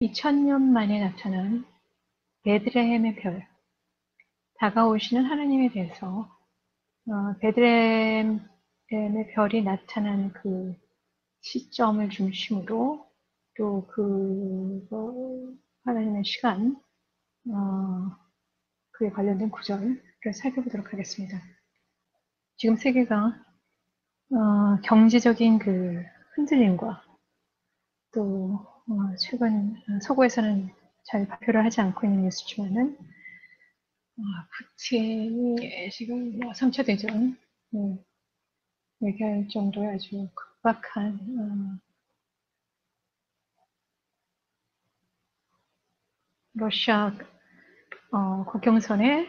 2000년 만에 나타난 베드레헴의 별, 다가오시는 하나님에 대해서 어, 베드레헴의 별이 나타난 그 시점을 중심으로 또 그 하나님의 시간, 어, 그에 관련된 구절을 살펴보도록 하겠습니다. 지금 세계가 어, 경제적인 그 흔들림과 또 어, 최근 서구에서는 잘 발표를 하지 않고 있는 뉴스지만은 어, 푸틴이 지금 뭐 3차 대전 네, 얘기할 정도의 아주 급박한 어, 러시아 어, 국경선의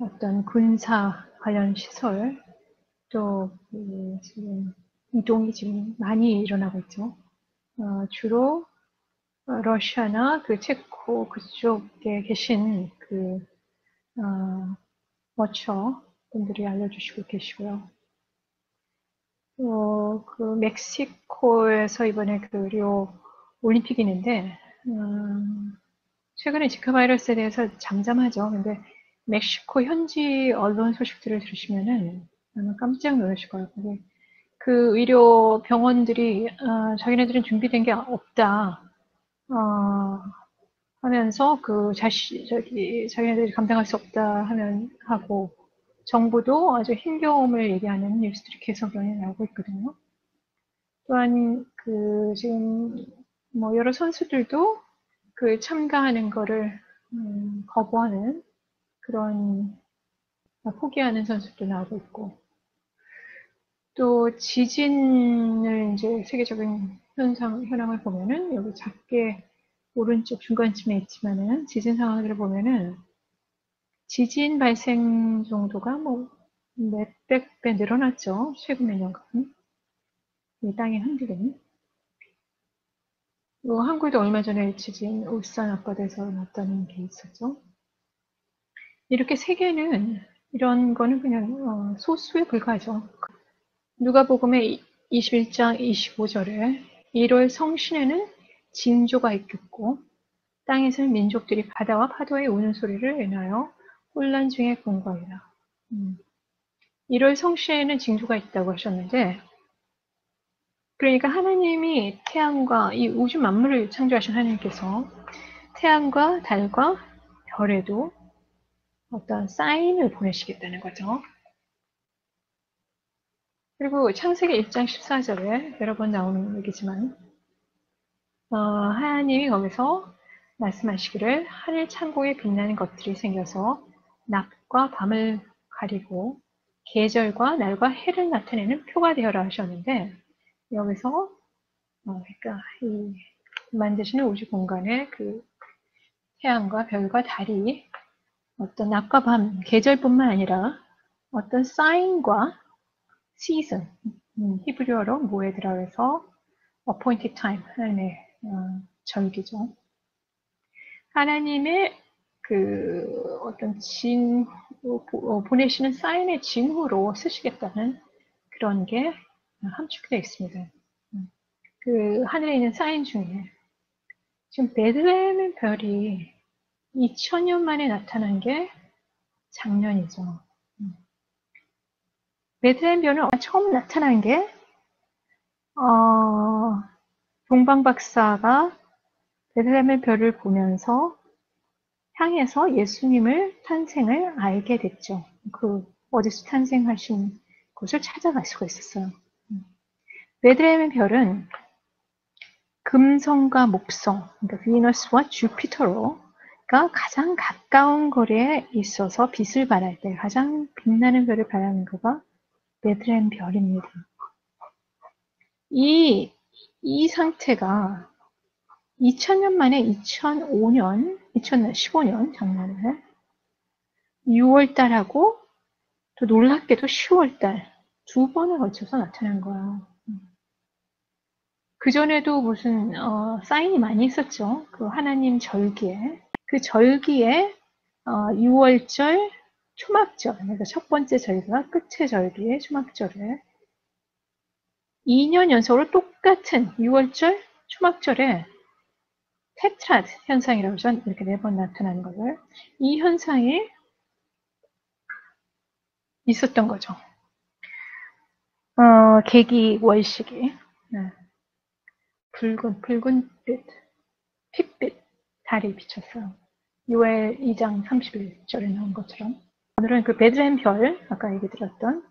어떤 군사 관련 시설 또 그, 지금 이동이 지금 많이 일어나고 있죠. 어, 주로 러시아나 그 체코 그쪽에 계신 그 어, 워처 분들이 알려주시고 계시고요. 어, 그 멕시코에서 이번에 그 리오 올림픽이 있는데 음, 최근에 지카 바이러스에 대해서 잠잠하죠. 근데 멕시코 현지 언론 소식들을 들으시면은 아마 깜짝 놀라실 거예요. 그 의료 병원들이 어, 자기네들은 준비된 게 없다. 어, 하면서 그 자시 저기 자기네들이 감당할 수 없다 하면 하고 정부도 아주 힘겨움을 얘기하는 뉴스들이 계속 연이 나오고 있거든요. 또한 그 지금 뭐 여러 선수들도 그 참가하는 거를 음, 거부하는 그런 포기하는 선수도 나오고 있고 또 지진을 이제 세계적인 현상, 현황을 보면은 여기 작게 오른쪽 중간쯤에 있지만은 지진 상황을 보면은 지진 발생 정도가 뭐 몇백 배 늘어났죠. 최근 몇 년간. 이 땅의 흔들림. 뭐 한국도 얼마 전에 지진 울산 앞바다에서 났다는 게 있었죠. 이렇게 세계는 이런 거는 그냥 어, 소수에 불과하죠. 누가복음의 21장 25절에 1월 성신에는 징조가 있겠고 땅에서는 민족들이 바다와 파도의 우는 소리를 내나요 혼란 중에 공부하리라. 음. 1월 성신에는 징조가 있다고 하셨는데 그러니까 하나님이 태양과 이 우주 만물을 창조하신 하나님께서 태양과 달과 별에도 어떤 사인을 보내시겠다는 거죠. 그리고 창세기 1장 14절에 여러 번 나오는 얘기지만 어, 하나님이 거기서 말씀하시기를 하늘 창고에 빛나는 것들이 생겨서 낮과 밤을 가리고 계절과 날과 해를 나타내는 표가 되어라 하셨는데 여기서 어, 그러니까 이 만드시는 우주 공간에 그 태양과 별과 달이 어떤 낮과 밤 계절뿐만 아니라 어떤 사인과 season, 음, 히브리어로 모에드라 해서 appointed time, 하나님의 어, 절기죠. 하나님의 그 어떤 징, 어, 보내시는 사인의 징후로 쓰시겠다는 그런 게 함축되어 있습니다. 음, 그 하늘에 있는 사인 중에 지금 베들레헴의 별이 2000년 만에 나타난 게 작년이죠. 베드레헴 별은 처음 나타난 게 어, 동방 박사가 베드레헴의 별을 보면서 향해서 예수님을 탄생을 알게 됐죠. 그 어디서 탄생하신 곳을 찾아갈 수가 있었어요. 베드레헴의 별은 금성과 목성, 그러니까 비너스와 주피터로 가 가장 가까운 거리에 있어서 빛을 발할 때 가장 빛나는 별을 발하는 거가 베드레헴 별입니다. 이, 이 상태가 2000년 만에 2005년, 2015년 작년에 6월달하고 또 놀랍게도 10월달 두 번에 걸쳐서 나타난 거예요. 그전에도 무슨 어, 사인이 많이 있었죠. 그 하나님 절기에. 그 절기에 어, 6월절 초막절, 그러니까 첫 번째 절기가 끝의 절기의 초막절에 2년 연속으로 똑같은 6월절 초막절에 테트라드 현상이라고 하죠. 이렇게 네 번 나타나는 것을. 이 현상이 있었던 거죠. 어, 계기 월식이. 네. 붉은, 붉은 빛, 핏빛, 달이 비쳤어요. 요엘 2장 31절에 나온 것처럼. 오늘은 그 베드레헴 별, 아까 얘기 드렸던.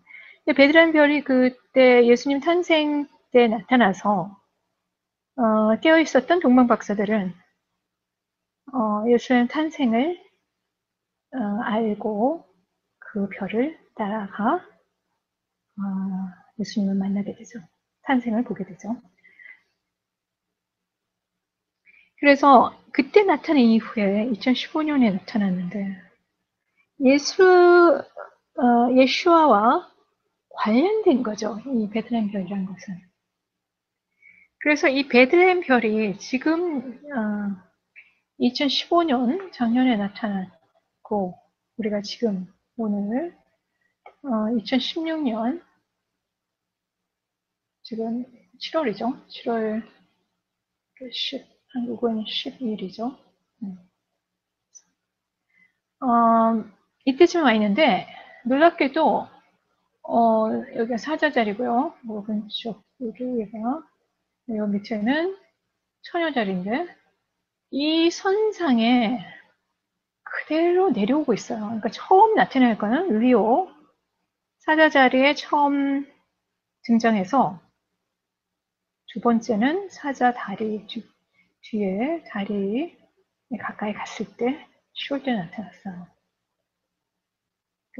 베드레헴 별이 그때 예수님 탄생 때 나타나서, 어, 깨어 있었던 동방 박사들은, 어, 예수님 탄생을, 어, 알고 그 별을 따라가, 어, 예수님을 만나게 되죠. 탄생을 보게 되죠. 그래서 그때 나타난 이후에 2015년에 나타났는데 예수 어, 예슈아와 관련된 거죠. 이 베들레헴 별이라는 것은. 그래서 이 베들레헴 별이 지금 어, 2015년 작년에 나타났고 우리가 지금 오늘 어, 2016년 지금 7월이죠. 7월 10 한국은 12일이죠. 어, 이때쯤 와 있는데 놀랍게도 어, 여기가 사자 자리고요. 오른쪽 여기가 여기 밑에는 처녀 자리인데 이 선상에 그대로 내려오고 있어요. 그러니까 처음 나타날 거는 리오 사자 자리에 처음 등장해서 두 번째는 사자 다리 뒤에 다리 가까이 갔을 때 쉬울 때 나타났어요.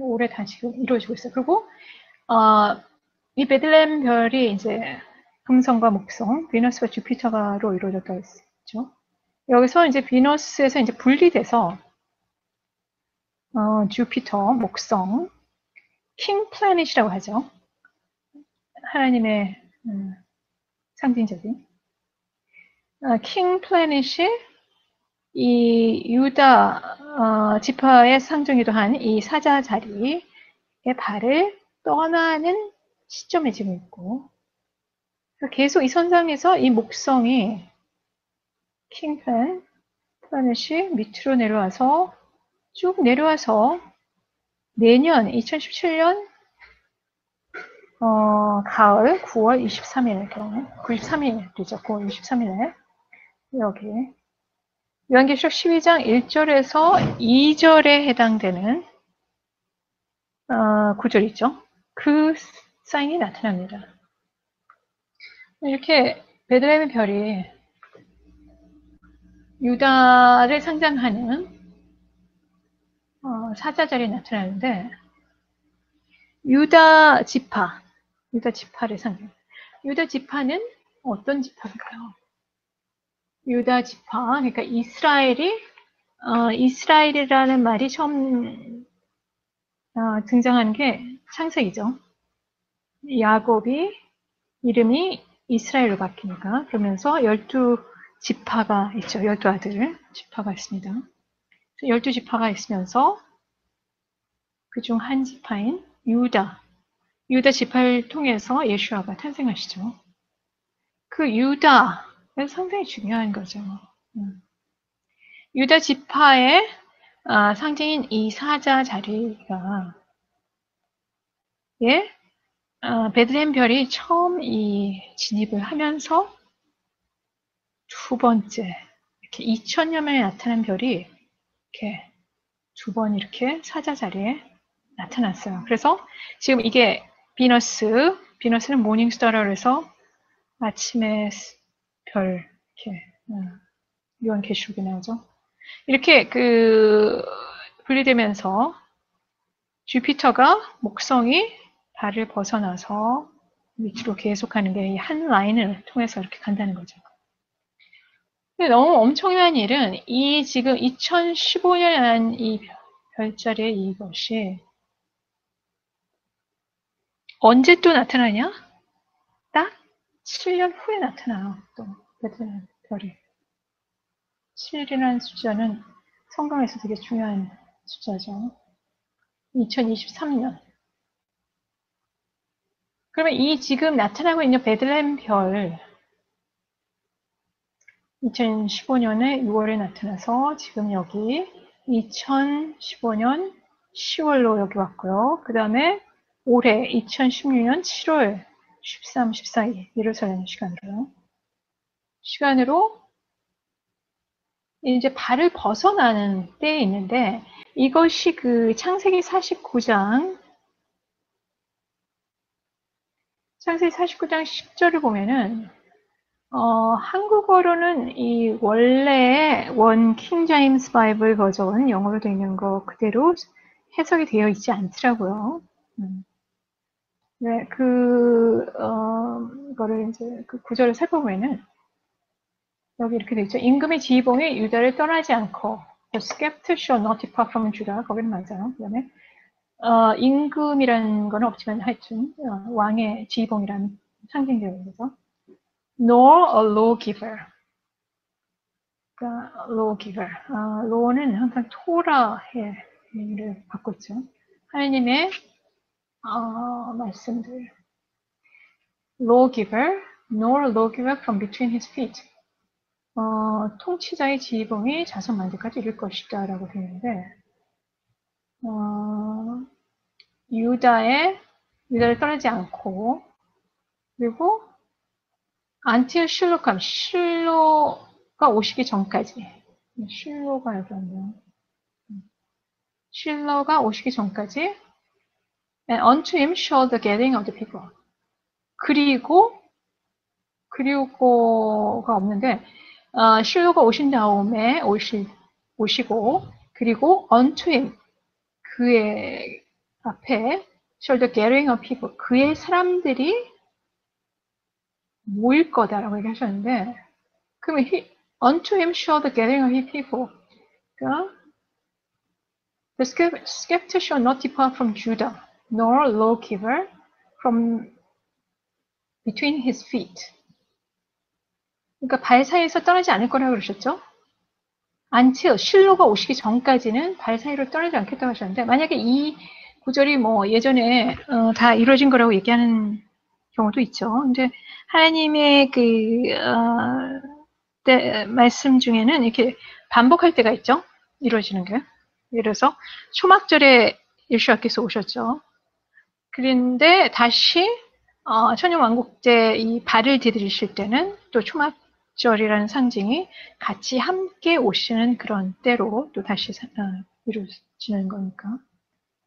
올해 다 지금 이루어지고 있어요. 그리고 어, 이 베들렘 별이 이제 금성과 목성, 비너스와 주피터가로 이루어졌다 했죠. 여기서 이제 비너스에서 이제 분리돼서 어, 주피터, 목성, king planet이라고 하죠. 하나님의 음, 상징적인 king 어, planet이 이 유다 어, 지파의 상징이기도 한 이 사자 자리의 발을 떠나는 시점에 지금 있고 계속 이 선상에서 이 목성이 king plan planet이 밑으로 내려와서 쭉 내려와서 내년 2017년 어, 가을 9월 23일 경우 93일이죠. 9월 23일에 여기 요한계시록 12장 1절에서 2절에 해당되는 어, 구절이죠. 그 사인이 나타납니다. 이렇게 베드레헴의 별이 유다를 상징하는 어, 사자 자리에 나타나는데 유다 지파, 유다 지파를 상징. 유다 지파는 어떤 지파인가요? 유다 지파, 그러니까 이스라엘이 어, 이스라엘이라는 말이 처음 어, 등장한 게 창세기죠. 야곱이 이름이 이스라엘로 바뀌니까 그러면서 열두 지파가 있죠. 열두 아들 지파가 있습니다. 열두 지파가 있으면서 그 중 한 지파인 유다, 유다 지파를 통해서 예수아가 탄생하시죠. 그 유다, 상당히 중요한 거죠. 음. 유다 지파의 아, 상징인 이 사자 자리가 예, 아, 베드레헴 별이 처음 이 진입을 하면서 두 번째 이렇게 2000년 만에 나타난 별이 이렇게 두 번 이렇게 사자 자리에 나타났어요. 그래서 지금 이게 비너스, 비너스는 모닝스타라고 해서 아침에 별 이렇게 음, 요한계시록에 나오죠. 이렇게 그 분리되면서 주피터가 목성이 발을 벗어나서 밑으로 계속하는 게한 라인을 통해서 이렇게 간다는 거죠. 근데 너무 엄청난 일은 이 지금 2015년에 난 이 별자리의 이것이 언제 또 나타나냐? 딱 7년 후에 나타나요. 또 베드레헴 별이. 7이라는 숫자는 성경에서 되게 중요한 숫자죠. 2023년. 그러면 이 지금 나타나고 있는 베들레헴 별, 2015년에 6월에 나타나서 지금 여기 2015년 10월로 여기 왔고요. 그 다음에 올해 2016년 7월 13, 14일 예루살렘 시간으로 시간으로 이제 발을 벗어나는 때에 있는데 이것이 그 창세기 49장 창세기 49장 10절을 보면은 어, 한국어로는 이 원래 원 킹자임스 바이블 버전 영어로 되어 있는 거 그대로 해석이 되어 있지 않더라고요. 음. 네, 그, 어, 거를 이제 그 구절을 살펴보면은 여기 이렇게 되어 있죠. 임금의 지휘봉이 유다를 떠나지 않고 The scepter shall not depart from Judah. 거기는 맞아요. 그 다음에 어, 임금이라는 건 없지만 하여튼 어, 왕의 지휘봉이라는 상징적인 거죠. nor a lawgiver. 그러니까 lawgiver. 어, law는 항상 토라의 의미를 갖고 있죠. 하나님의 어, 말씀들. lawgiver, nor lawgiver from between his feet. 어, 통치자의 지휘봉이 자손 만들까지 이룰 것이다 라고 되는데 어, 유다의 유다를 떠나지 않고 그리고 안티어 실로감 실로가 오시기 전까지 실로가 여기 왔네요. 실로가 오시기 전까지 and unto him shall the gathering of the people 그리고 그리고가 없는데 어, 실로가 오신 다음에 오시, 오시고 그리고 unto him 그의 앞에 shall the gathering of people 그의 사람들이 모일 거다라고 얘기하셨는데 그러면 he, unto him shall the gathering of his people 그러니까 the scepter shall not depart from Judah nor lawgiver from between his feet 그러니까 발 사이에서 떠나지 않을 거라고 그러셨죠? 안티어 실로가 오시기 전까지는 발 사이로 떠나지 않겠다고 하셨는데 만약에 이 구절이 뭐 예전에 어, 다 이루어진 거라고 얘기하는 경우도 있죠. 근데 하나님의 그 어, 때, 말씀 중에는 이렇게 반복할 때가 있죠. 이루어지는 게. 예를 들어서 초막절에 예수와께서 오셨죠. 그런데 다시 어, 천년왕국 때 이 발을 디디실 때는 또 초막 절이라는 상징이 같이 함께 오시는 그런 때로 또 다시 어, 이루어지는 거니까.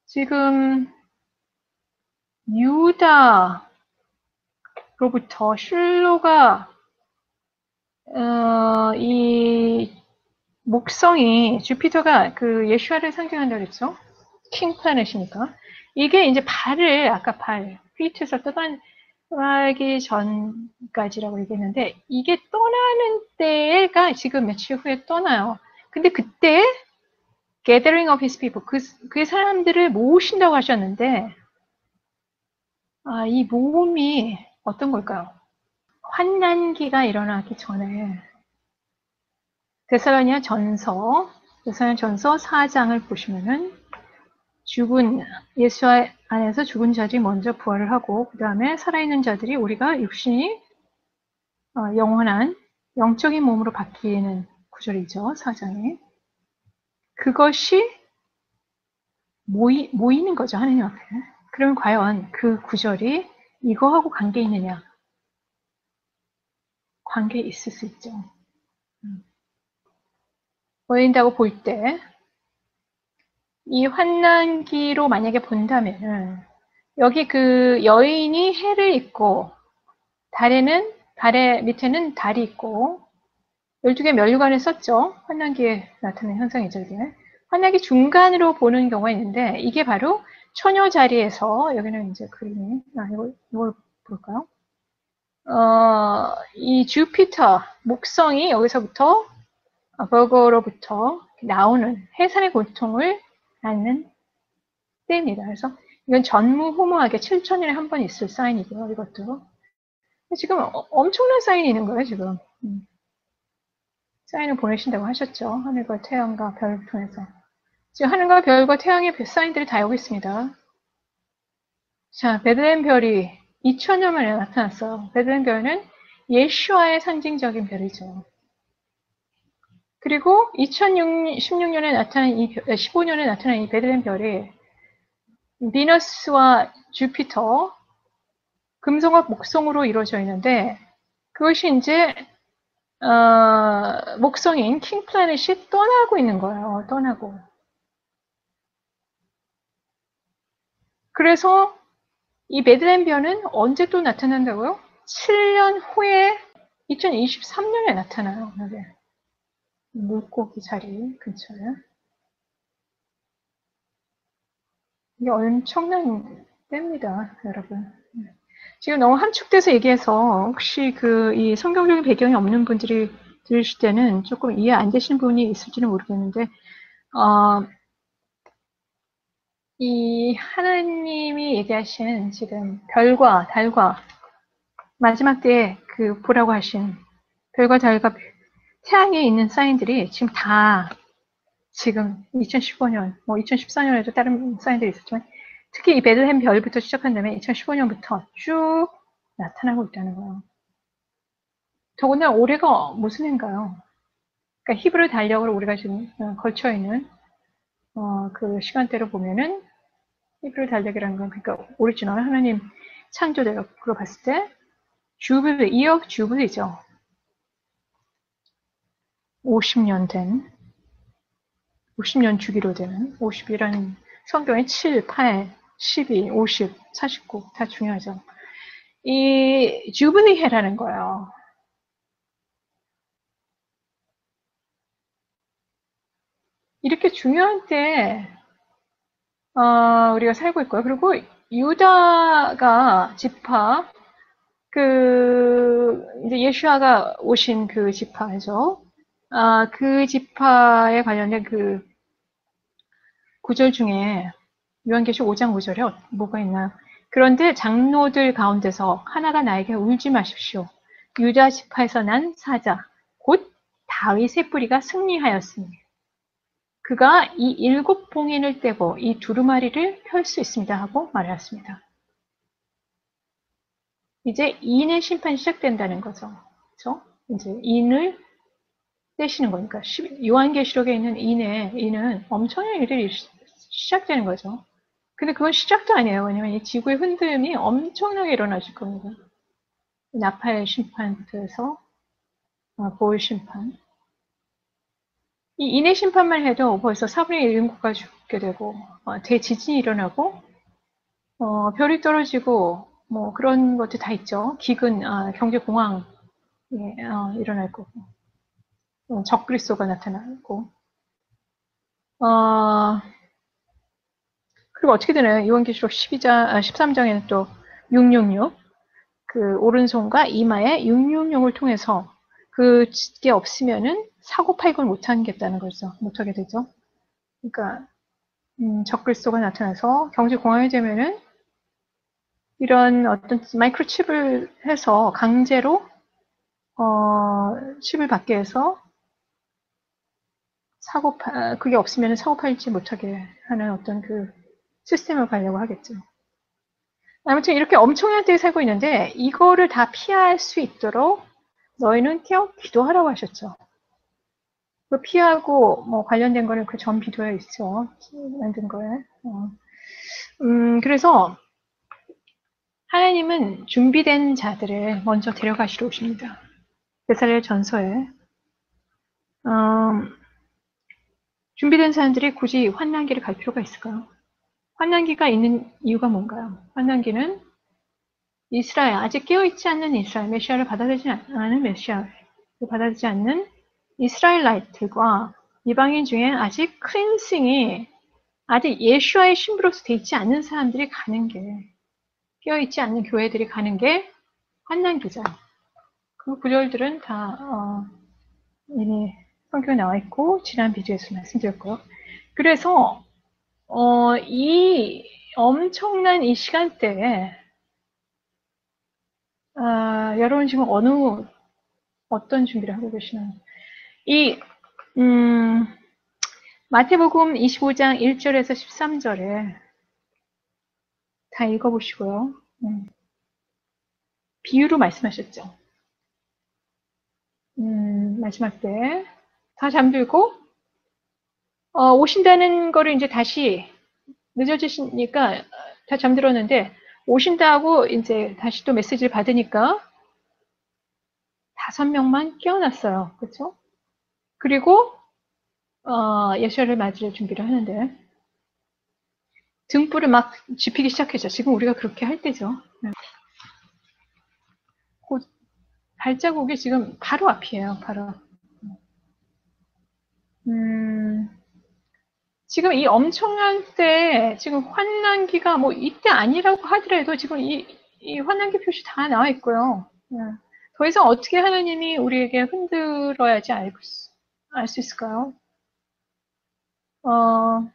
지금 유다로부터 실로가 어, 이 목성이 주피터가 그 예슈아를 상징한다고 그랬죠? 킹 플래닛이니까. 이게 이제 발을 아까 발, 휘트에서 떠난 하기 전까지라고 얘기했는데 이게 떠나는 때가 지금 며칠 후에 떠나요. 근데 그때 gathering of his people 그, 그 사람들을 모으신다고 하셨는데 아, 이 모음이 어떤 걸까요? 환난기가 일어나기 전에 데살로니아 전서 데살로니아 전서 4장을 보시면은 죽은 예수 안에서 죽은 자들이 먼저 부활을 하고 그 다음에 살아있는 자들이 우리가 육신이 어, 영원한 영적인 몸으로 바뀌는 구절이죠. 사장에 그것이 모이, 모이는 거죠. 하느님 앞에. 그러면 과연 그 구절이 이거하고 관계 있느냐? 관계 있을 수 있죠. 음. 모인다고 볼 때 이 환난기로 만약에 본다면은 여기 그 여인이 해를 입고 달에는 달의 밑에는 달이 있고 12개 면류관을 썼죠. 환난기에 나타나는 현상이죠. 이게. 환난기 중간으로 보는 경우가 있는데 이게 바로 처녀 자리에서 여기는 이제 그림이 아 이걸 이걸 볼까요? 어, 이 주피터 목성이 여기서부터 버거로부터 나오는 해산의 고통을 않는 때입니다. 그래서 이건 전무후무하게 7천일에 한 번 있을 사인이고요. 이것도. 지금 어, 엄청난 사인이 있는 거예요. 지금. 음. 사인을 보내신다고 하셨죠. 하늘과 태양과 별을 통해서. 지금 하늘과 별과 태양의 사인들이 다 여기 있습니다. 자, 베드레헴 별이 2천여 만에 나타났어요. 베드레헴 별은 예슈와의 상징적인 별이죠. 그리고 2016년에 나타난 이 15년에 나타난 이 베들레헴 별이 비너스와 주피터 금성과 목성으로 이루어져 있는데 그것이 이제 어, 목성인 킹 플래닛이 떠나고 있는 거예요. 떠나고. 그래서 이 베들레헴 별은 언제 또 나타난다고요? 7년 후에 2023년에 나타나요. 여기. 물고기 자리 근처에. 이게 엄청난 때입니다, 여러분. 지금 너무 함축돼서 얘기해서 혹시 그 이 성경적인 배경이 없는 분들이 들으실 때는 조금 이해 안 되시는 부분이 있을지는 모르겠는데, 어, 이 하나님이 얘기하신 지금 별과 달과 마지막 때에 그 보라고 하신 별과 달과 태양에 있는 사인들이 지금 다 지금 2015년, 뭐 2014년에도 다른 사인들이 있었지만 특히 이 베들햄 별부터 시작한다면 2015년부터 쭉 나타나고 있다는 거예요. 더군다나 올해가 무슨 해인가요? 그러니까 히브리 달력을 우리가 지금 어, 걸쳐 있는 어, 그 시간대로 보면은 히브리 달력이라는 건 그러니까 오리지널 하나님 창조대로 봤을 때 jubilee, year of jubilee죠. 50년 된 50년 주기로 되는 50이라는 성경에 7, 8, 12, 50, 49 다 중요하죠. 이 jubilee 해라는 거예요. 이렇게 중요한 때 어, 우리가 살고 있고요. 그리고 유다가 지파 그 이제 예수아가 오신 그 지파죠. 아, 그 지파에 관련된 그 구절 중에 요한계시 5장 5절에 뭐가 있나? 그런데 장로들 가운데서 하나가 나에게 울지 마십시오. 유다 지파에서 난 사자 곧 다윗의 뿌리가 승리하였으니 그가 이 일곱 봉인을 떼고 이 두루마리를 펼 수 있습니다 하고 말하였습니다. 이제 인의 심판이 시작된다는 거죠. 그렇죠? 이제 인을 떼시는 거니까 요한계시록에 있는 인의 인은 엄청난 일들이 시작되는 거죠. 근데 그건 시작도 아니에요. 왜냐면 이 지구의 흔들림이 엄청나게 일어나실 겁니다. 나팔 심판부터 해서 어, 보일 심판. 이 인의 심판만 해도 벌써 4분의 1 인구가 죽게 되고 어, 대지진이 일어나고 어, 별이 떨어지고 뭐 그런 것도 다 있죠. 기근, 아, 경제 공황 예, 어, 일어날 거고 어, 적그리스도가 나타나고 어, 그리고 어떻게 되나요? 요한계시록 12장, 아, 13장에는 또 666, 그 오른손과 이마에 666을 통해서 그게 없으면은 사고 팔고를 못하겠다는 거죠. 못하게 되죠. 그러니까 음, 적글소가 나타나서 경제 공황이 되면은 이런 어떤 마이크로칩을 해서 강제로 어, 칩을 받게 해서 사고 파, 그게 없으면 사고 팔지 못하게 하는 어떤 그 시스템을 가려고 하겠죠. 아무튼 이렇게 엄청난 때에 살고 있는데 이거를 다 피할 수 있도록 너희는 깨어 기도하라고 하셨죠. 그 피하고 뭐 관련된 거는 그 전 비도에 있죠. 만든 거에. 어. 음, 그래서 하나님은 준비된 자들을 먼저 데려가시러 오십니다. 베살렐 전서에 음, 준비된 사람들이 굳이 환난기를 갈 필요가 있을까요? 환난기가 있는 이유가 뭔가요? 환난기는 이스라엘, 아직 깨어있지 않는 이스라엘, 메시아를 받아들이지 않는 메시아를 받아들이지 않는 이스라엘라이트과 이방인 중에 아직 클린싱이 아직 예수와의 신부로서 돼 있지 않는 사람들이 가는 게 깨어있지 않는 교회들이 가는 게 환난기죠. 그 구절들은 다 어, 이미 성경에 나와 있고 지난 비디오에서 말씀드렸고요. 그래서 어, 이 엄청난 이 시간대에 아, 여러분 지금 어느 어떤 준비를 하고 계시나요? 이 음, 마태복음 25장 1절에서 13절에 다 읽어보시고요. 음, 비유로 말씀하셨죠. 음, 마지막 때 다 잠들고 어, 오신다는 거를 이제 다시 늦어지시니까 다 잠들었는데 오신다고 이제 다시 또 메시지를 받으니까 다섯 명만 깨어났어요. 그렇죠? 그리고 어, 예수를 맞을 준비를 하는데 등불을 막 지피기 시작했죠. 지금 우리가 그렇게 할 때죠. 네. 곧 발자국이 지금 바로 앞이에요. 바로. 음, 지금 이 엄청난 때 지금 환난기가 뭐 이때 아니라고 하더라도 지금 이, 이 환난기 표시 다 나와 있고요. 네. 더 이상 어떻게 하나님이 우리에게 흔들어야지 알 수 있을까요? 어,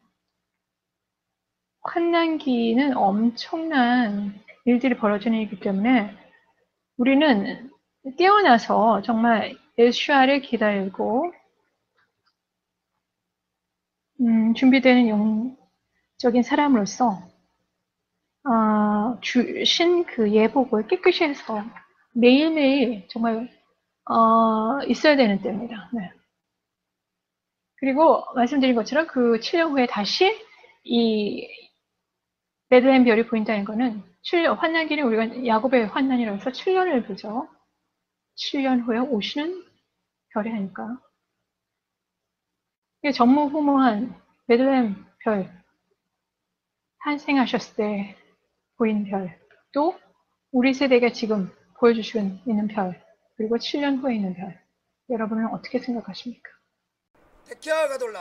환난기는 엄청난 일들이 벌어지는 일이기 때문에 우리는 깨어나서 정말 예수아를 기다리고 음, 준비되는 영적인 사람으로서 어, 주신 그 예복을 깨끗이 해서 매일매일 정말 어, 있어야 되는 때입니다. 네. 그리고 말씀드린 것처럼 그 7년 후에 다시 이 베드레헴 별이 보인다는 것은 7년, 환난기는 우리가 야곱의 환난이라고 해서 7년을 보죠. 7년 후에 오시는 별이 하니까. 이게 전무후무한 베드레헴 별, 탄생하셨을 때 보인 별, 또 우리 세대가 지금 보여주시고 있는 별, 그리고 7년 후에 있는 별. 여러분은 어떻게 생각하십니까? 백혈 가돌라